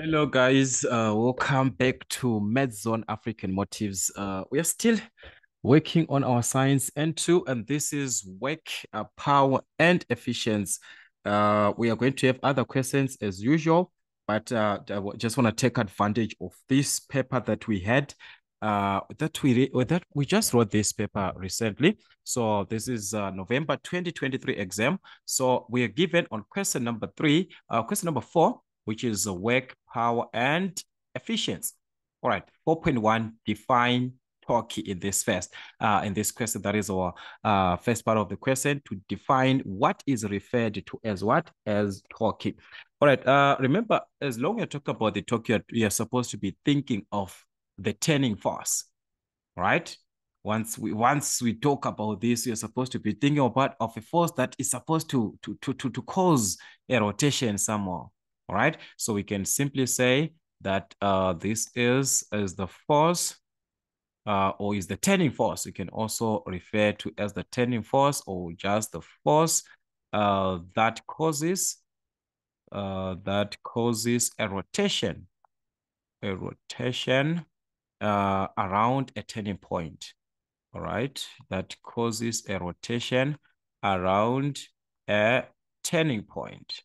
Hello, guys. Uh, welcome back to Maths Zone African Motives. Uh, we are still working on our science N2, and this is work, uh, power, and efficiency. Uh, we are going to have other questions as usual, but uh, I just want to take advantage of this paper that we had. Uh, that we that we just wrote this paper recently. So this is uh, November 2023 exam. So we are given on question number three, uh, question number four which is the work, power, and efficiency. All right, 4.1, define torque in this first, uh, in this question, that is our uh, first part of the question to define what is referred to as what? As torque. All right, uh, remember, as long as you talk about the torque, you're, you're supposed to be thinking of the turning force, right? Once we once we talk about this, you're supposed to be thinking about of a force that is supposed to to to to, to cause a rotation somewhere. All right. So we can simply say that uh, this is, is the force uh, or is the turning force. You can also refer to as the turning force or just the force uh, that causes uh, that causes a rotation, a rotation uh, around a turning point. All right, that causes a rotation around a turning point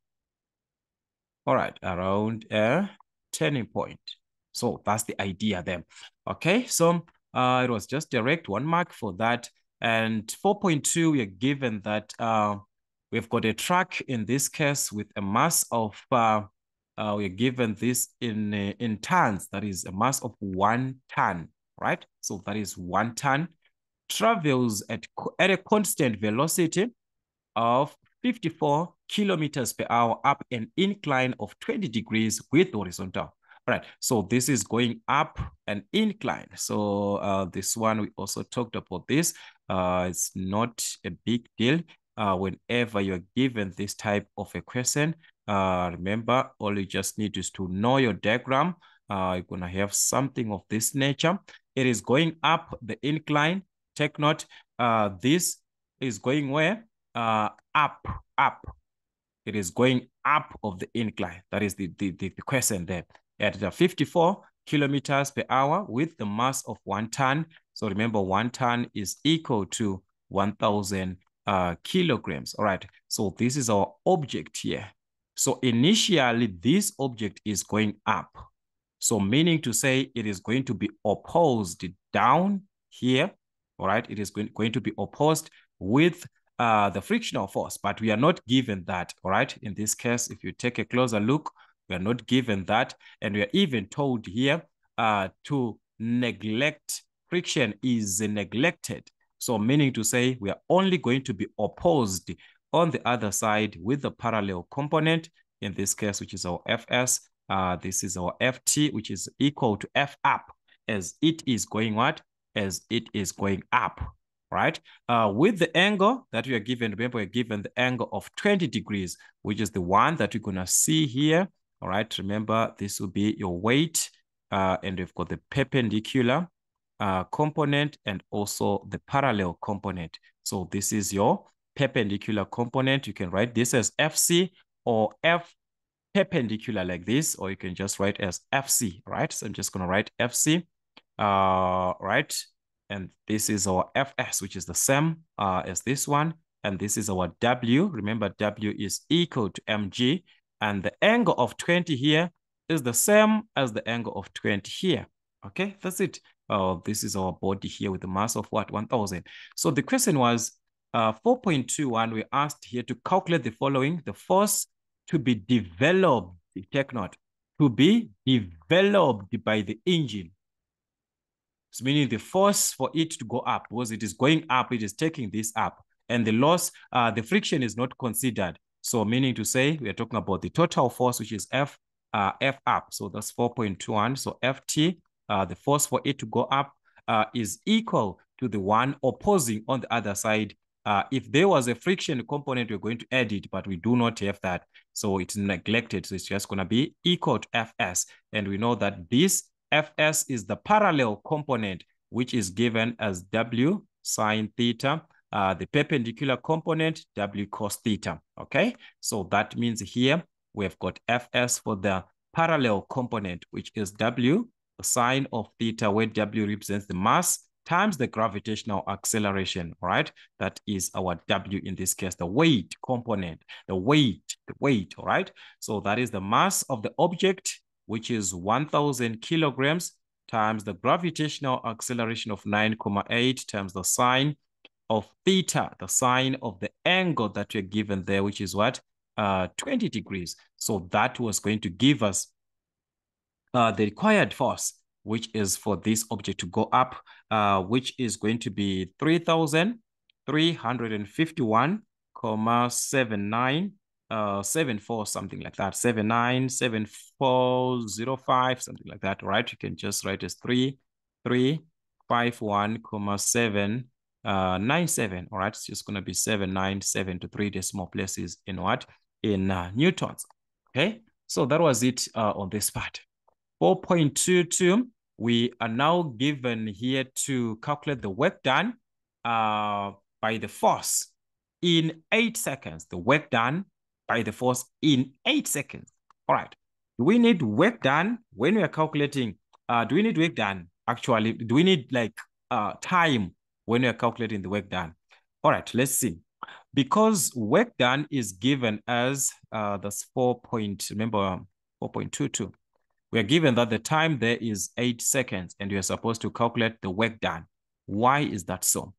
all right, around a turning point. So that's the idea then. Okay, so uh, it was just direct one mark for that. And 4.2, we are given that uh, we've got a truck in this case with a mass of, uh, uh, we're given this in, uh, in tons, that is a mass of one ton, right? So that is one ton, travels at, at a constant velocity of 54 kilometers per hour up an incline of 20 degrees with horizontal. All right, so this is going up an incline. So uh, this one, we also talked about this. Uh, it's not a big deal. Uh, whenever you're given this type of a question, uh, remember, all you just need is to know your diagram. Uh, you're gonna have something of this nature. It is going up the incline. Take note, uh, this is going where? Uh, up, up. It is going up of the incline. That is the, the, the, the question there. At the 54 kilometers per hour with the mass of one ton. So remember, one ton is equal to 1,000 uh, kilograms. All right. So this is our object here. So initially, this object is going up. So meaning to say it is going to be opposed down here. All right. It is going, going to be opposed with uh, the frictional force, but we are not given that, all right? In this case, if you take a closer look, we are not given that. And we are even told here uh, to neglect friction is neglected. So meaning to say we are only going to be opposed on the other side with the parallel component, in this case, which is our Fs. Uh, this is our Ft, which is equal to F up as it is going what? As it is going up right? Uh, with the angle that we are given, remember we're given the angle of 20 degrees, which is the one that we're gonna see here, all right? Remember, this will be your weight, uh, and we've got the perpendicular uh, component and also the parallel component. So this is your perpendicular component. You can write this as FC or F perpendicular like this, or you can just write as FC, right? So I'm just gonna write FC, uh, right? And this is our Fs, which is the same uh, as this one. And this is our W. Remember, W is equal to mg. And the angle of 20 here is the same as the angle of 20 here. Okay, that's it. Uh, this is our body here with a mass of what? 1,000. So the question was uh, 4.21. We asked here to calculate the following. The force to be developed, take note, to be developed by the engine so meaning the force for it to go up was it is going up, it is taking this up. And the loss, uh, the friction is not considered. So meaning to say, we are talking about the total force, which is F, uh, F up. So that's 4.21. So Ft, uh, the force for it to go up uh, is equal to the one opposing on the other side. Uh, if there was a friction component, we're going to add it, but we do not have that. So it's neglected. So it's just going to be equal to Fs. And we know that this Fs is the parallel component, which is given as W sine theta. Uh, the perpendicular component, W cos theta, okay? So that means here we've got Fs for the parallel component, which is W, sine of theta, where W represents the mass, times the gravitational acceleration, right? That is our W in this case, the weight component, the weight, the weight, all right? So that is the mass of the object, which is 1,000 kilograms times the gravitational acceleration of 9,8 times the sine of theta, the sine of the angle that we're given there, which is what? Uh, 20 degrees. So that was going to give us uh, the required force, which is for this object to go up, uh, which is going to be 3,351,79 uh, 74, something like that, seven nine seven four zero five something like that, right? You can just write as 3, 3, 5, 1, comma 7, uh, 9, 7, all right? It's just going to be seven nine seven to three decimal places in what? In uh, newtons, okay? So that was it uh, on this part. 4.22, we are now given here to calculate the work done uh, by the force in eight seconds. The work done by the force in eight seconds. All right. Do we need work done when we are calculating? Uh, do we need work done? Actually, do we need like uh, time when we are calculating the work done? All right, let's see. Because work done is given as uh, that's 4 point, remember 4.22. We are given that the time there is eight seconds and we are supposed to calculate the work done. Why is that so?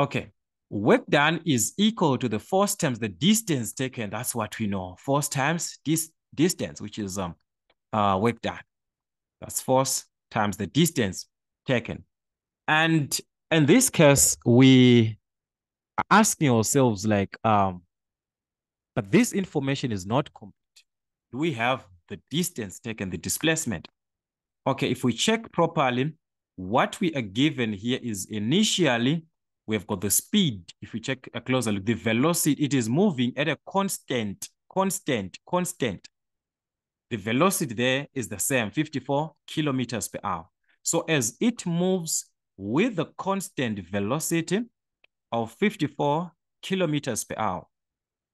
Okay, Work done is equal to the force times the distance taken. That's what we know. Force times this distance, which is um uh, work done. That's force times the distance taken. And in this case, we are asking ourselves like, um, but this information is not complete. Do we have the distance taken, the displacement? Okay, if we check properly, what we are given here is initially we've got the speed. If we check a closer look, the velocity, it is moving at a constant, constant, constant. The velocity there is the same, 54 kilometers per hour. So as it moves with the constant velocity of 54 kilometers per hour,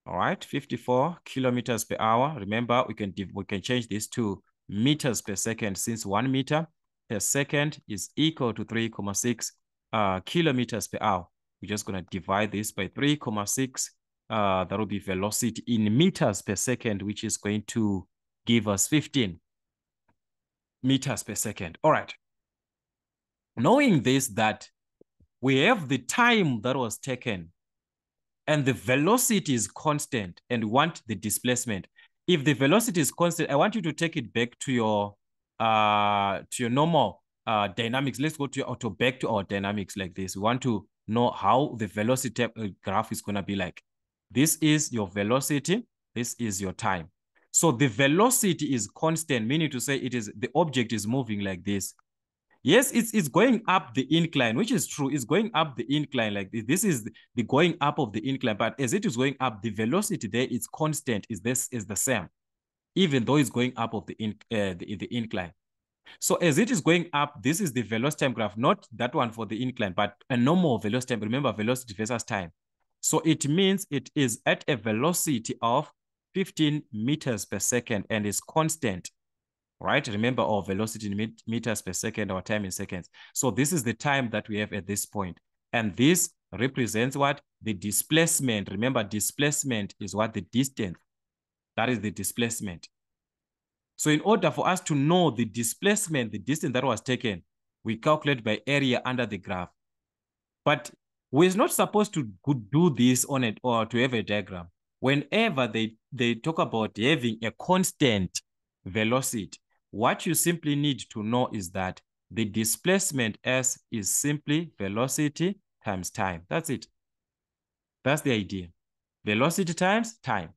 all right, 54 kilometers per hour. Remember, we can we can change this to meters per second since one meter per second is equal to 3.6 uh, kilometers per hour. We're just going to divide this by 3,6. Uh, that will be velocity in meters per second, which is going to give us 15 meters per second. All right. Knowing this, that we have the time that was taken and the velocity is constant and want the displacement. If the velocity is constant, I want you to take it back to your uh to your normal uh, dynamics, let's go to auto back to our dynamics like this. We want to know how the velocity uh, graph is going to be like. This is your velocity. This is your time. So the velocity is constant, meaning to say it is the object is moving like this. Yes, it's, it's going up the incline, which is true. It's going up the incline like this. This is the going up of the incline. But as it is going up, the velocity there is constant, is this is the same, even though it's going up of the, in, uh, the, the incline. So as it is going up, this is the velocity time graph, not that one for the incline, but a normal velocity time. Remember velocity versus time. So it means it is at a velocity of 15 meters per second and is constant, right? Remember our velocity in meters per second, our time in seconds. So this is the time that we have at this point. And this represents what? The displacement. Remember, displacement is what? The distance. That is the displacement. So in order for us to know the displacement, the distance that was taken, we calculate by area under the graph. But we're not supposed to do this on it or to have a diagram. Whenever they, they talk about having a constant velocity, what you simply need to know is that the displacement S is simply velocity times time. That's it. That's the idea. Velocity times time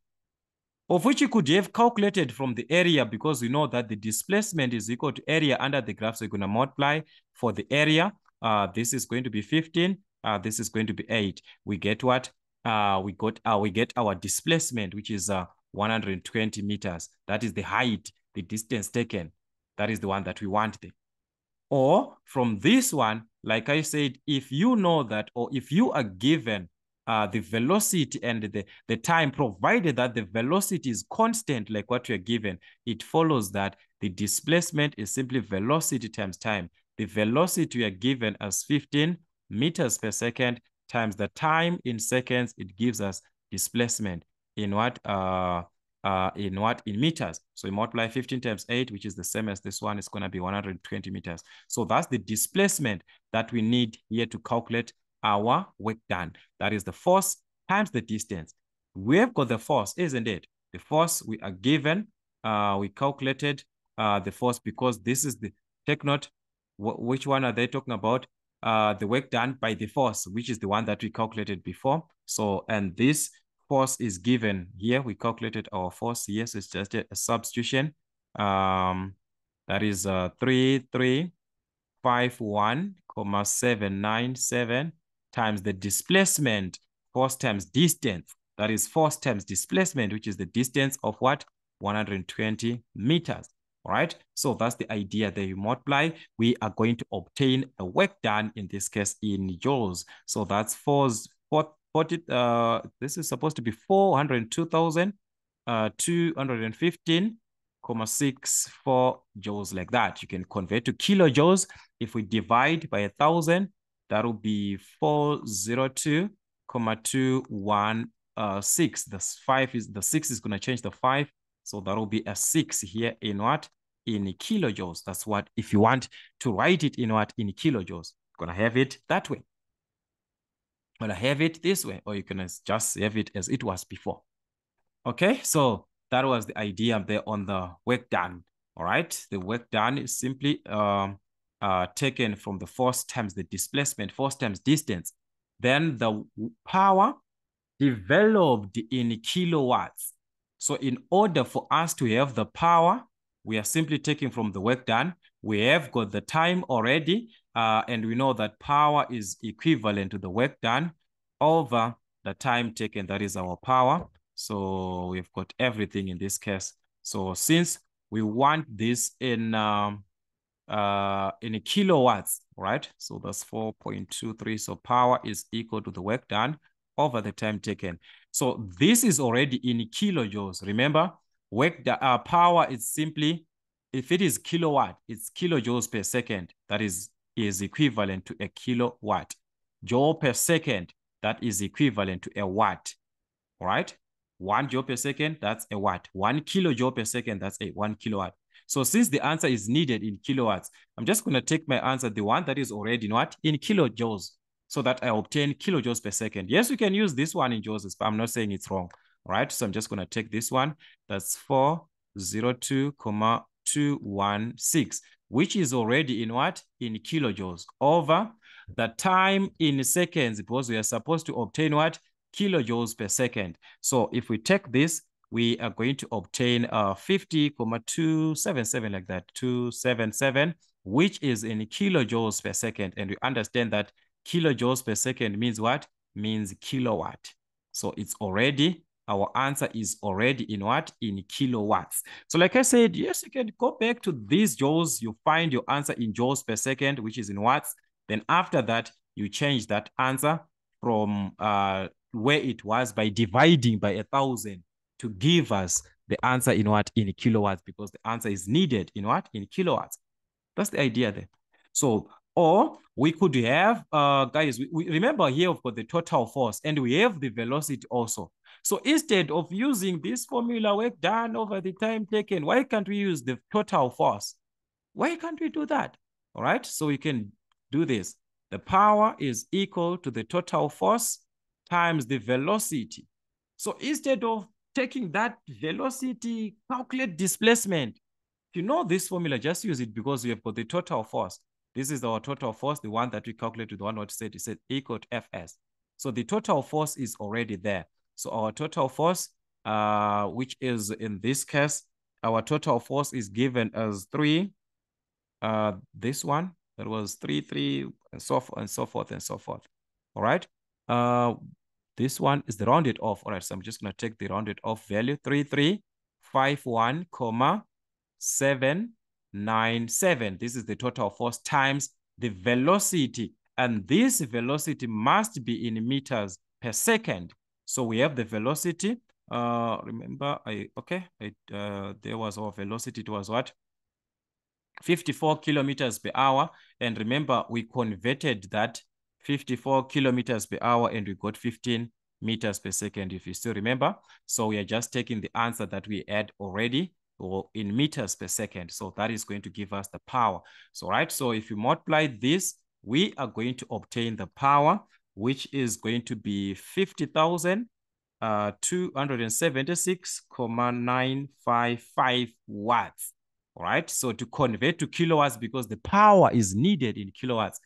of which you could have calculated from the area because we know that the displacement is equal to area under the graph. So you're going to multiply for the area. Uh, this is going to be 15. Uh, this is going to be 8. We get what? Uh, we got uh, we get our displacement, which is uh, 120 meters. That is the height, the distance taken. That is the one that we want there. Or from this one, like I said, if you know that, or if you are given uh, the velocity and the, the time, provided that the velocity is constant, like what you're given, it follows that the displacement is simply velocity times time. The velocity we are given as 15 meters per second times the time in seconds, it gives us displacement in what? Uh, uh, in what? In meters. So we multiply 15 times 8, which is the same as this one, is going to be 120 meters. So that's the displacement that we need here to calculate our work done. That is the force times the distance. We have got the force, isn't it? The force we are given, uh, we calculated uh, the force because this is the, take note, which one are they talking about? Uh, the work done by the force, which is the one that we calculated before. So, and this force is given here. We calculated our force. Yes, it's just a, substitution. Um, that is uh, 3351, comma 797 times the displacement, force times distance. That is force times displacement, which is the distance of what? 120 meters. All right. So that's the idea that you multiply. We are going to obtain a work done in this case in joules. So that's four, four, 40, uh, this is supposed to be 402,000, uh, 215, comma six four joules like that. You can convert to kilojoules. If we divide by a thousand, that will be 402, comma two one uh six. The five is the six is gonna change the five. So that will be a six here in what? In kilojoules. That's what if you want to write it in what? In kilojoules. Gonna have it that way. Gonna have it this way, or you can just have it as it was before. Okay, so that was the idea there on the work done. All right, the work done is simply um, uh, taken from the force times the displacement, force times distance. Then the power developed in kilowatts. So in order for us to have the power, we are simply taking from the work done. We have got the time already, uh, and we know that power is equivalent to the work done over the time taken. That is our power. So we've got everything in this case. So since we want this in um, uh, in kilowatts, right? So that's 4.23. So power is equal to the work done over the time taken. So this is already in kilojoules. Remember, work the uh, power is simply, if it is kilowatt, it's kilojoules per second. That is, is equivalent to a kilowatt. Joule per second, that is equivalent to a watt, right? One joule per second, that's a watt. One kilojoule per second, that's a one kilowatt. So since the answer is needed in kilowatts, I'm just going to take my answer, the one that is already in what? In kilojoules, so that I obtain kilojoules per second. Yes, we can use this one in joules, but I'm not saying it's wrong. Right, so I'm just going to take this one. That's 402,216, which is already in what? In kilojoules over the time in seconds, because we are supposed to obtain what? Kilojoules per second. So if we take this, we are going to obtain uh, 50,277 like that, 277, which is in kilojoules per second. And we understand that kilojoules per second means what? Means kilowatt. So it's already, our answer is already in what? In kilowatts. So like I said, yes, you can go back to these joules. You find your answer in joules per second, which is in watts. Then after that, you change that answer from uh, where it was by dividing by a thousand to give us the answer in what? In kilowatts, because the answer is needed in what? In kilowatts. That's the idea there. So, or we could have, uh, guys, we, we remember here we've got the total force and we have the velocity also. So instead of using this formula work done over the time taken, why can't we use the total force? Why can't we do that? All right, so we can do this. The power is equal to the total force times the velocity. So instead of taking that velocity, calculate displacement. If you know this formula, just use it because we have got the total force. This is our total force, the one that we calculated, the one what said, it said equal to Fs. So the total force is already there. So our total force, uh, which is in this case, our total force is given as three, uh, this one, that was three, three, and so forth, and so forth, and so forth. All right. Uh, this one is the rounded off. All right, so I'm just going to take the rounded off value, 3351, comma, 797. This is the total force times the velocity. And this velocity must be in meters per second. So we have the velocity. Uh, remember, I okay, it, uh, there was our velocity. It was what? 54 kilometers per hour. And remember, we converted that 54 kilometers per hour and we got 15 meters per second, if you still remember. So we are just taking the answer that we had already or in meters per second. So that is going to give us the power. So, right. So if you multiply this, we are going to obtain the power, which is going to be 50,000 uh, 276,955 watts. All right. So to convert to kilowatts, because the power is needed in kilowatts,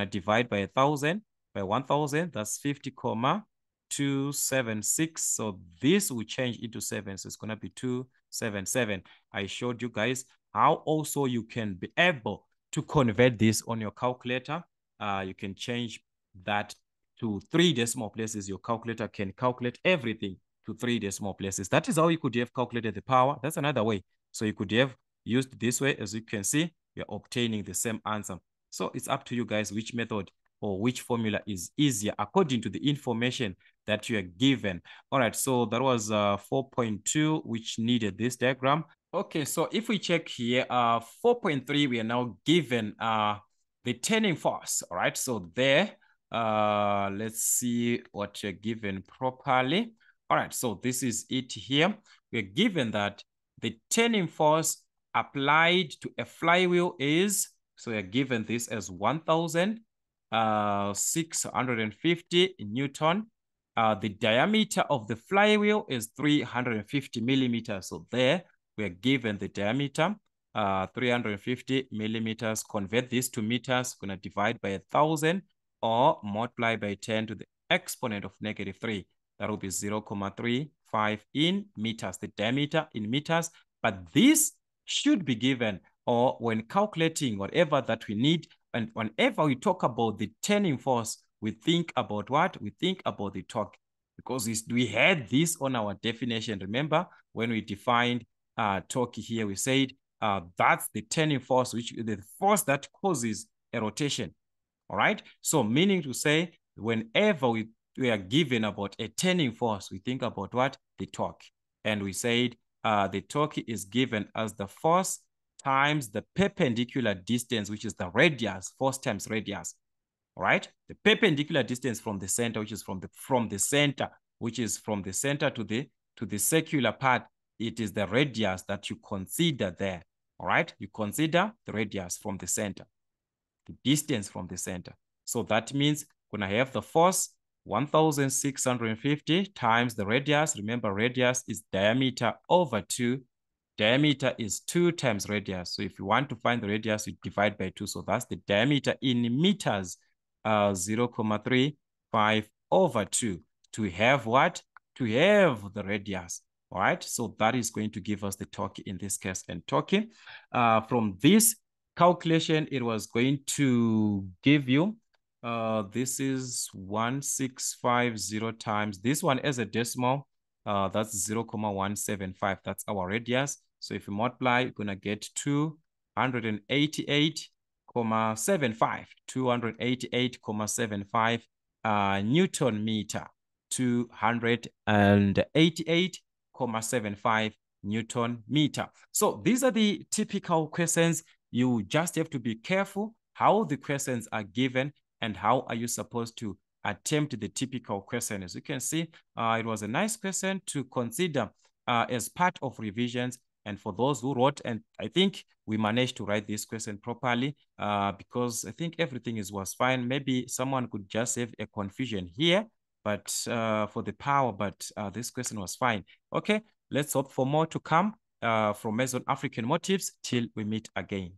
to divide by a thousand by 1,000. That's 50, comma 276. So this will change into seven. So it's to be 277. I showed you guys how also you can be able to convert this on your calculator. Uh, you can change that to three decimal places. Your calculator can calculate everything to three decimal places. That is how you could have calculated the power. That's another way. So you could have used this way. As you can see, you're obtaining the same answer. So it's up to you guys which method or which formula is easier according to the information that you are given. All right, so that was uh, 4.2, which needed this diagram. Okay, so if we check here, uh, 4.3, we are now given uh, the turning force. All right, so there, uh, let's see what you're given properly. All right, so this is it here. We're given that the turning force applied to a flywheel is, so we're given this as 1,650 uh, Newton. Uh, the diameter of the flywheel is 350 millimeters. So there we are given the diameter, uh, 350 millimeters. Convert this to meters. We're going to divide by a thousand or multiply by 10 to the exponent of negative 3. That will be 0 0.35 in meters, the diameter in meters. But this should be given or when calculating whatever that we need. And whenever we talk about the turning force, we think about what? We think about the torque because we had this on our definition. Remember when we defined uh, torque here, we said uh, that's the turning force, which is the force that causes a rotation. All right. So meaning to say, whenever we, we are given about a turning force, we think about what? The torque. And we said uh, the torque is given as the force times the perpendicular distance, which is the radius, force times radius. Right. The perpendicular distance from the center, which is from the from the center, which is from the center to the to the circular part, it is the radius that you consider there. All right. You consider the radius from the center, the distance from the center. So that means when I have the force 1,650 times the radius. Remember, radius is diameter over 2. Diameter is 2 times radius. So if you want to find the radius, you divide by 2. So that's the diameter in meters, uh, 0 0.35 over 2. To have what? To have the radius. All right. So that is going to give us the torque in this case. And torque, uh, from this calculation, it was going to give you uh, this is 1650 times this one as a decimal. Uh, that's 0 0.175. That's our radius. So if you multiply, you're going to get 288.75. 288.75 uh, Newton meter. 288.75 Newton meter. So these are the typical questions. You just have to be careful how the questions are given and how are you supposed to attempt the typical question. As you can see, uh, it was a nice question to consider uh, as part of revisions. And for those who wrote, and I think we managed to write this question properly uh, because I think everything is was fine. Maybe someone could just have a confusion here, but uh, for the power, but uh, this question was fine. Okay, let's hope for more to come uh, from Maths Zone African Motives till we meet again.